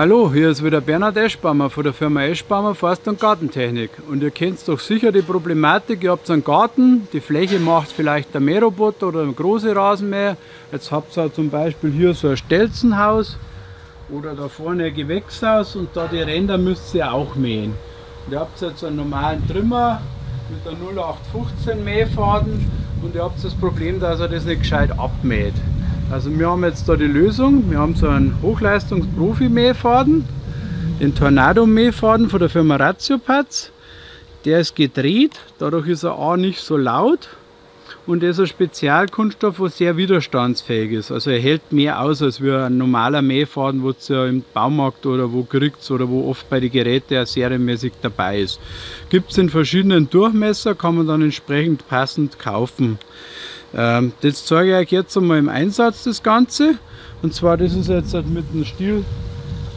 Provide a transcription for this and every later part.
Hallo, hier ist wieder Bernhard Eschbaumer von der Firma Eschbaumer Forst- und Gartentechnik. Und ihr kennt doch sicher die Problematik, ihr habt einen Garten, die Fläche macht vielleicht der Mähroboter oder ein große Rasenmäher. Jetzt habt ihr zum Beispiel hier so ein Stelzenhaus oder da vorne ein Gewächshaus und da die Ränder müsst ihr auch mähen. Und ihr habt jetzt einen normalen Trimmer mit der 0815 Mähfaden und ihr habt das Problem, dass er das nicht gescheit abmäht. Also wir haben jetzt da die Lösung. Wir haben so einen Hochleistungs-Profi-Mähfaden, den Tornado-Mähfaden von der Firma Ratiopatz. Der ist gedreht, dadurch ist er A nicht so laut und er ist ein Spezialkunststoff, der sehr widerstandsfähig ist. Also er hält mehr aus als wie ein normaler Mähfaden, wo ihr im Baumarkt oder wo kriegt oder wo oft bei den Geräten ja serienmäßig dabei ist. Gibt es in verschiedenen Durchmesser, kann man dann entsprechend passend kaufen. Ähm, das zeige ich euch jetzt einmal im Einsatz das Ganze. Und zwar das ist jetzt halt mit einem Stiel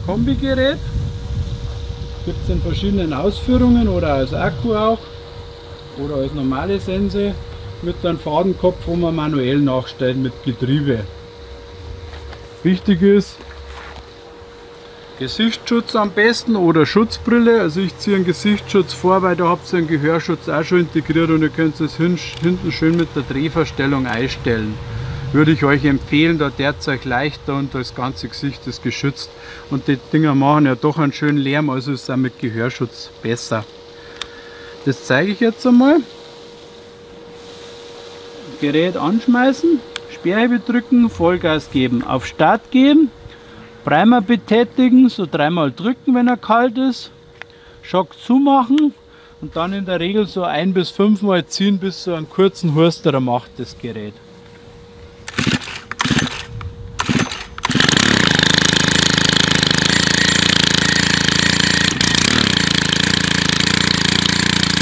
Kombigerät. Gibt es in verschiedenen Ausführungen oder als Akku auch oder als normale Sense mit einem Fadenkopf, wo man manuell nachstellt mit Getriebe. Wichtig ist, Gesichtsschutz am besten oder Schutzbrille. Also ich ziehe einen Gesichtsschutz vor, weil da habt ihr einen Gehörschutz auch schon integriert und ihr könnt es hinten schön mit der Drehverstellung einstellen. Würde ich euch empfehlen, da derzeit leichter und das ganze Gesicht ist geschützt. Und die Dinger machen ja doch einen schönen Lärm, also ist auch mit Gehörschutz besser. Das zeige ich jetzt einmal. Gerät anschmeißen, Sperrhebel drücken, Vollgas geben, auf Start gehen Primer betätigen, so dreimal drücken, wenn er kalt ist. Schock zumachen und dann in der Regel so ein bis fünfmal ziehen, bis so einen kurzen Hursterer macht das Gerät.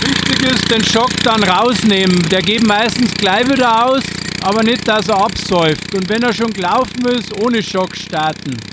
Wichtig ist, den Schock dann rausnehmen. Der geht meistens gleich wieder aus, aber nicht, dass er absäuft. Und wenn er schon gelaufen ist, ohne Schock starten.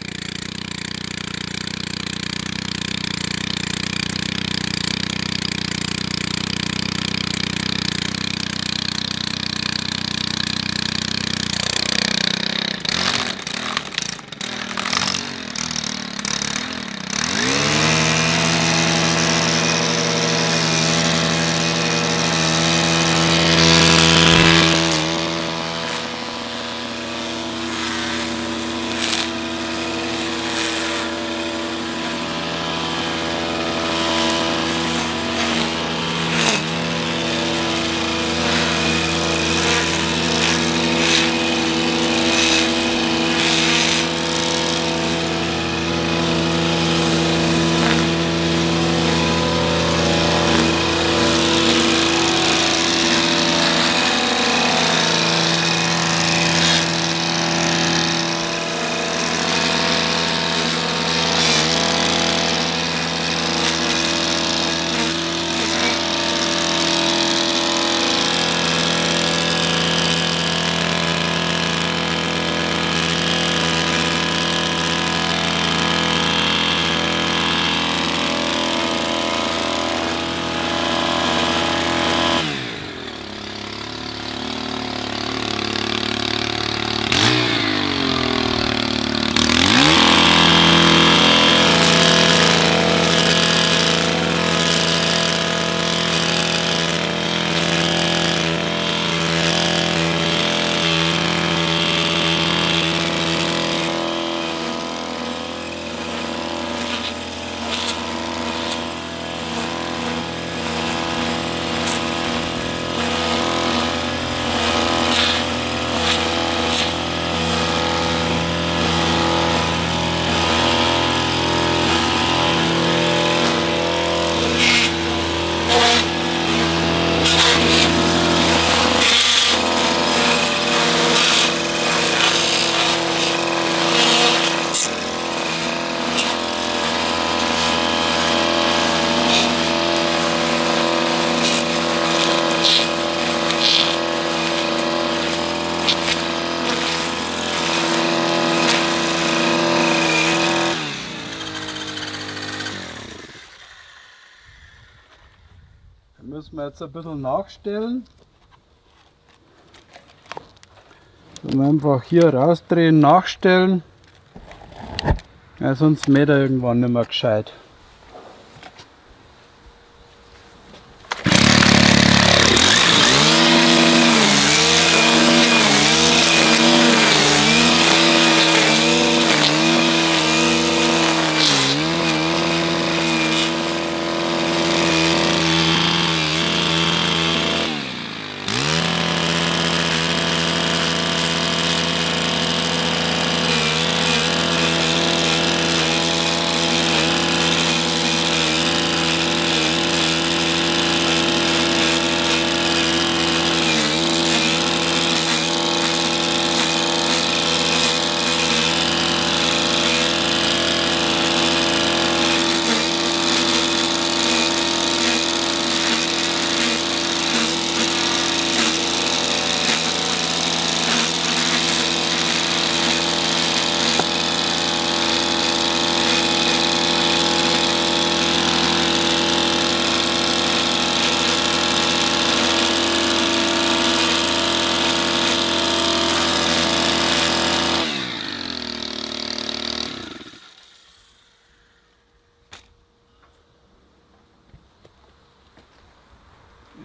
Müssen wir jetzt ein bisschen nachstellen. Einfach hier rausdrehen, nachstellen. Ja, sonst mäht er irgendwann nicht mehr gescheit.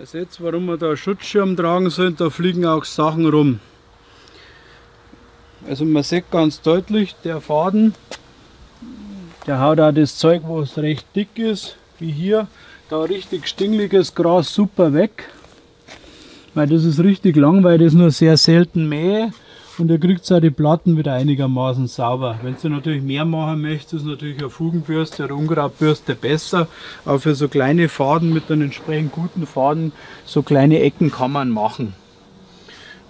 Ihr seht, warum wir da Schutzschirm tragen sollen, da fliegen auch Sachen rum. Also man sieht ganz deutlich, der Faden, der haut auch das Zeug, was recht dick ist, wie hier, da richtig stingliges Gras super weg. Weil das ist richtig lang, weil das nur sehr selten mähe und ihr kriegt auch die Platten wieder einigermaßen sauber. Wenn du natürlich mehr machen möchtest, ist natürlich eine Fugenbürste oder Unkrautbürste besser. Aber für so kleine Faden mit einem entsprechend guten Faden, so kleine Ecken kann man machen.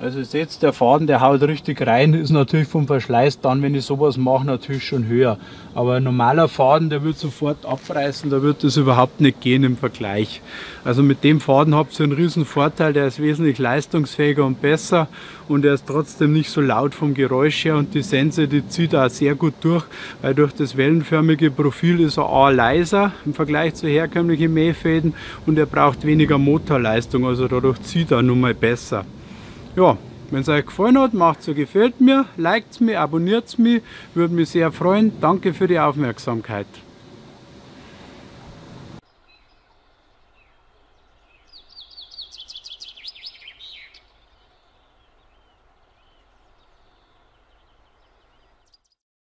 Also jetzt der Faden, der haut richtig rein, ist natürlich vom Verschleiß dann, wenn ich sowas mache, natürlich schon höher. Aber ein normaler Faden, der wird sofort abreißen, da wird das überhaupt nicht gehen im Vergleich. Also mit dem Faden habt ihr einen riesen Vorteil, der ist wesentlich leistungsfähiger und besser und er ist trotzdem nicht so laut vom Geräusch her und die Sense, die zieht auch sehr gut durch, weil durch das wellenförmige Profil ist er A leiser im Vergleich zu herkömmlichen Mähfäden und er braucht weniger Motorleistung, also dadurch zieht er nun mal besser. Ja, wenn es euch gefallen hat, macht so gefällt mir, liked mir, abonniert mich, würde mich sehr freuen. Danke für die Aufmerksamkeit.